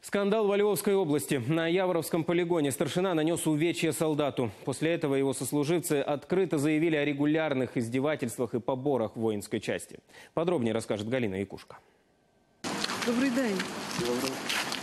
Скандал во Львовской области. На Яворовском полигоне старшина нанес увечья солдату. После этого его сослуживцы открыто заявили о регулярных издевательствах и поборах в воинской части. Подробнее расскажет Галина Якушка. Добрий день.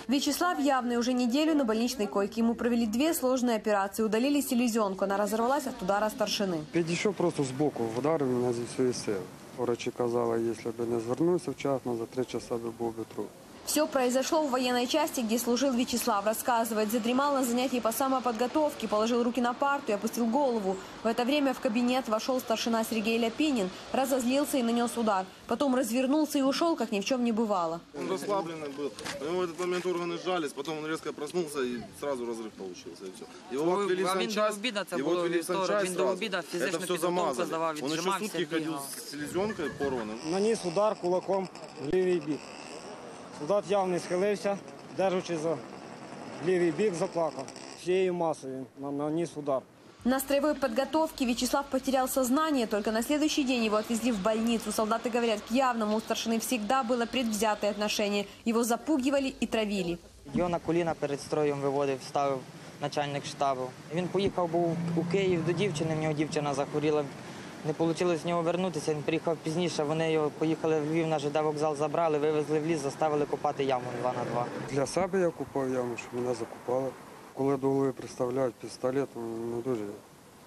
Вячеслав явный уже неделю на больничной койке. Ему провели две сложные операции. Удалили селезенку. Она разорвалась от удара старшины. Підійшов просто збоку, вдарив мене зі всієї сили. Врачі казали, якщо б не звернувся вчасно, за три часа би був би труп. Все произошло в военной части, где служил Вячеслав. Рассказывает, задремал на занятии по самоподготовке, положил руки на парту и опустил голову. В это время в кабинет вошел старшина Сергей Ляпинин, разозлился и нанес удар. Потом развернулся и ушел, как ни в чем не бывало. Он расслабленный был. У него в этот момент органы сжались, потом он резко проснулся и сразу разрыв получился. И все. Его Ну, отвели в а він санчасть. до обіду, це его було отвели в вівторок, санчасть він до сразу. обіду фізичну Это все підготовку замазали. здавав, Он еще віджимався, сутки ходил бігав. с селезенкой порванным. Наніс удар кулаком в лівий бік. Солдат явно схилився, держачи за лівий бік, заплакав. Всією масою нам наніс удар. На строевой подготовке Вячеслав потерял сознание. Только на следующий день его отвезли в больницу. Солдаты говорят, к явному у старшины всегда было предвзятое отношение. Его запугивали и травили. Його на коліна перед строєм виводив, ставив начальник штабу. Він поїхав був у Київ до дівчини, в нього дівчина захворіла. Не вийшло з нього вернутися, він приїхав пізніше. Вони його поїхали в Львів на ЖД вокзал, забрали, вивезли в ліс, заставили копати яму 2 на 2. Для себе я купав яму, щоб мене закупали. Коли до голови представляють пістолет, ну, не дуже.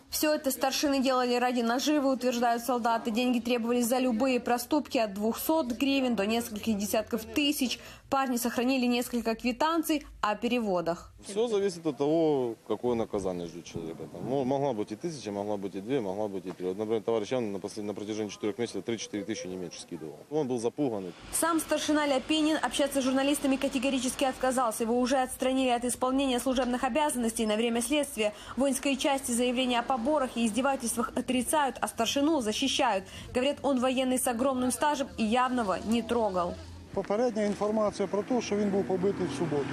Все это старшины делали ради наживы, утверждают солдаты. Деньги требовались за любые проступки от 200 гривен до нескольких десятков тысяч. Парни сохранили несколько квитанций о переводах. Все зависит от того, какое наказание ждет человека. Там, ну, могла быть и тысяча, могла быть и две, могла быть и три. Вот, например, товарищ Ян на, послед- на протяжении четырех месяцев 3-4 тысячи не меньше скидывал. Он был запуганный. Сам старшина Ляпинин общаться с журналистами категорически отказался. Его уже отстранили от исполнения служебных обязанностей на время следствия. В воинской части заявления о поборах и издевательствах отрицают, а старшину защищают. Говорят, он военный с огромным стажем и явного не трогал. Попередня інформація про те, що він був побитий в суботу,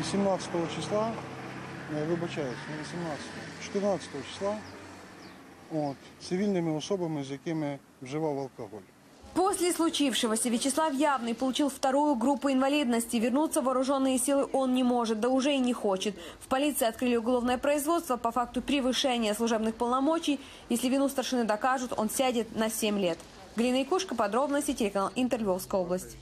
18 числа, не, вибачаюсь, не 18, 14 числа, от, цивільними особами, з якими вживав алкоголь. После случившегося Вячеслав Явный получил вторую группу инвалидности. Вернуться в вооруженные силы он не может, да уже и не хочет. В полиции открыли уголовное производство по факту превышения служебных полномочий. Если вину старшины докажут, он сядет на 7 лет. Галина Якушка, подробности, телеканал Интер, Львовская область.